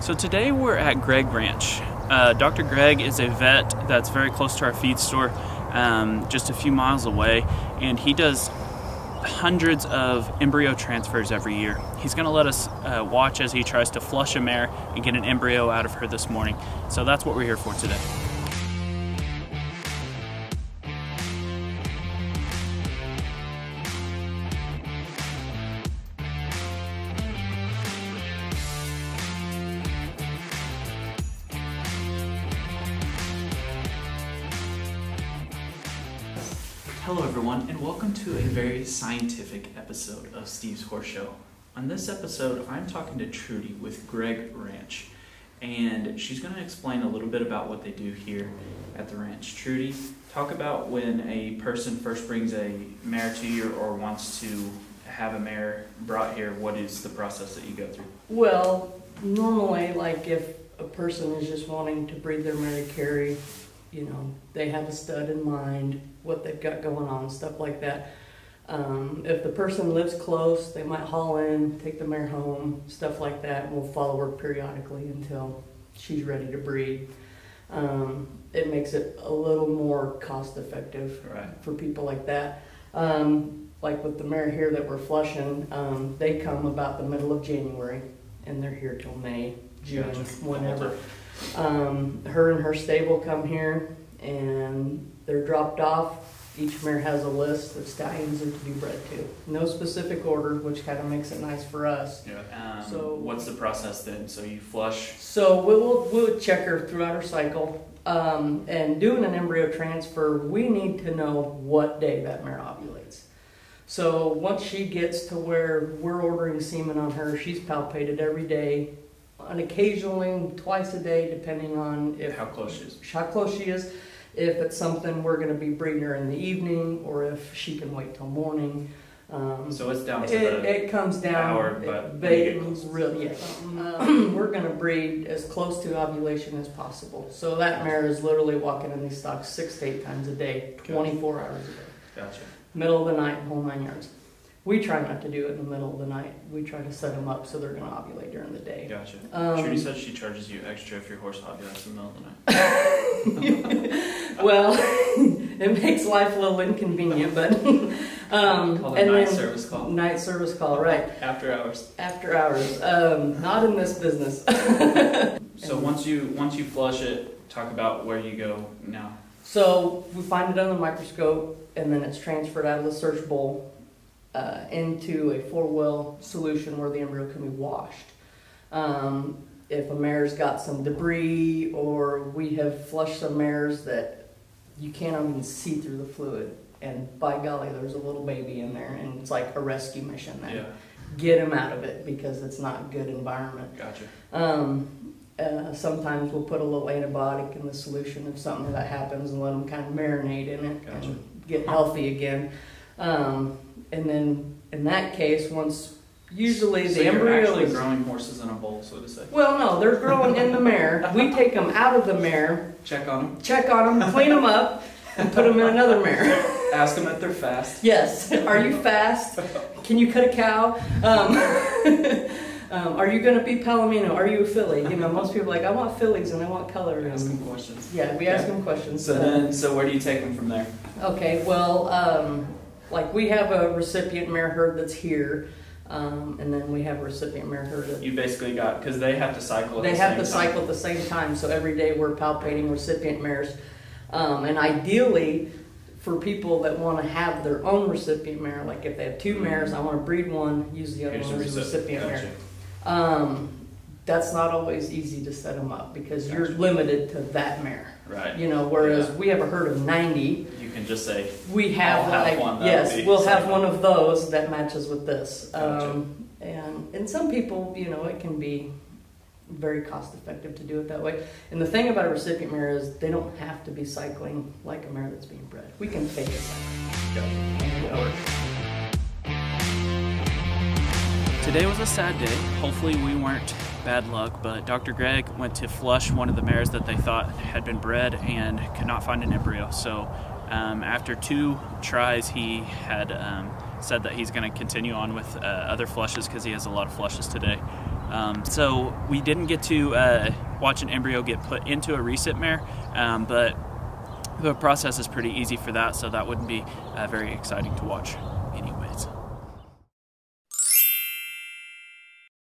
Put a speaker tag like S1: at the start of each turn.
S1: So today we're at Gragg Ranch. Uh, Dr. Gragg is a vet that's very close to our feed store, um, just a few miles away, and he does hundreds of embryo transfers every year. He's going to let us uh, watch as he tries to flush a mare and get an embryo out of her this morning. So that's what we're here for today. Hello, everyone, and welcome to a very scientific episode of Steve's Horse Show. On this episode, I'm talking to Trudy with Gragg Ranch, and she's going to explain a little bit about what they do here at the ranch. Trudy, talk about when a person first brings a mare to you or wants to have a mare brought here, what is the process that you go through?
S2: Well, normally, like if a person is just wanting to breed their Mary Carey, you know, they have a stud in mind, what they've got going on, stuff like that. Um, if the person lives close, they might haul in, take the mare home, stuff like that. We'll follow her periodically until she's ready to breed. Um, it makes it a little more cost effective
S1: Right.
S2: for people like that. Um, like with the mare here that we're flushing, um, they come about the middle of January and they're here till May, June,
S1: Gotcha.
S2: whenever. Um, her and her stable come here and they're dropped off. Each mare has a list of stallions they're to be bred to. No specific order, which kind of makes it nice for us.
S1: Yeah. Um,
S2: So-
S1: what's the process then? So you flush.
S2: So we'll, we'll check her throughout her cycle. Um, and doing an embryo transfer, we need to know what day that mare ovulates. So once she gets to where we're ordering semen on her, she's palpated every day, and occasionally twice a day, depending on if
S1: How close she is.
S2: how close she is, if it's something we're going to be breeding her in the evening, or if she can wait till morning. Um,
S1: So it's down to
S2: it,
S1: the.
S2: it comes down.
S1: hour, but when you
S2: they
S1: get
S2: really, yeah. Um, we're going to breed as close to ovulation as possible. So that mare is literally walking in these stocks six to eight times a day, 24 hours a day,
S1: Gotcha.
S2: middle of the night, whole nine yards. We try not to do it in the middle of the night. We try to set them up so they're going to ovulate during the day.
S1: Gotcha.
S2: Um,
S1: Trudy says she charges you extra if your horse ovulates in the middle of the night.
S2: well, it makes life a little inconvenient, but um,
S1: Call
S2: and
S1: night
S2: then-
S1: service call.
S2: Night service call, right?
S1: After hours.
S2: After hours. Um, not in this business.
S1: So once you once you flush it, talk about where you go now.
S2: so we find it under the microscope, and then it's transferred out of the search bowl uh, into a four-well solution where the embryo can be washed. Um, if a mare's got some debris, or we have flushed some mares that you can't even see through the fluid, and by golly, there's a little baby in there, and it's like a rescue mission. Then
S1: Yeah.
S2: get him out of it because it's not a good environment.
S1: Gotcha.
S2: Um, uh, sometimes we'll put a little antibiotic in the solution if something that happens and let them kind of marinate in it
S1: Gotcha.
S2: and get healthy again. Um, and then in that case, once usually
S1: so
S2: the embryo
S1: actually
S2: is
S1: growing horses in a bowl, so to say.
S2: well, no, they're growing in the mare. We take them out of the mare,
S1: Check on them.
S2: check on them, clean them up, and put them in another mare.
S1: Ask them if they're fast.
S2: Yes. Are you fast? Can you cut a cow? Um, um, are you going to be Palomino? Are you a filly? You know, most people are like, I want fillies and I want color.
S1: Ask them questions.
S2: yeah, we ask them questions.
S1: So then, so where do you take them from there?
S2: Okay, well, um, like we have a recipient mare herd that's here, um, and then we have a recipient mare herd. That
S1: You basically got because they have to cycle. At
S2: they
S1: the
S2: have
S1: same
S2: to
S1: time.
S2: cycle at the same time, so every day we're palpating recipient mares. Um, and ideally, for people that want to have their own recipient mare, like if they have two mares, I want to breed one, use the other
S1: Here's
S2: one as a recipient
S1: Gotcha.
S2: mare. Um, that's not always easy to set them up because you're limited to that mare.
S1: Right.
S2: You know, whereas
S1: Yeah.
S2: we have a herd of 90,
S1: You can just say
S2: we have
S1: I'll have one,
S2: yes, we'll have one of those that matches with this.
S1: Gotcha.
S2: Um, and and some people, you know, it can be very cost effective to do it that way. And the thing about a recipient mare is they don't have to be cycling like a mare that's being bred. We can fake it.
S1: Gotcha. Today was a sad day. Hopefully, we weren't bad luck, but Dr. Gragg went to flush one of the mares that they thought had been bred and could not find an embryo. So, um, after two tries, he had um, said that he's going to continue on with uh, other flushes because he has a lot of flushes today. Um, so we didn't get to uh, watch an embryo get put into a recip mare, um, but the process is pretty easy for that, so that wouldn't be uh, very exciting to watch.